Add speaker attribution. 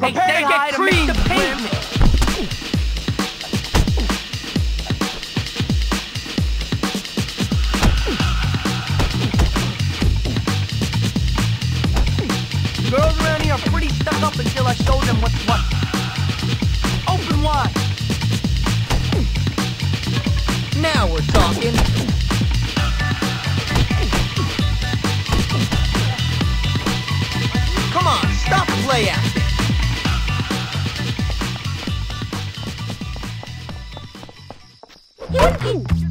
Speaker 1: Hey, say hi to Mr. Pavement. Girls around here are pretty stuck up until I show them what's what. Open wide. Now we're talking. you.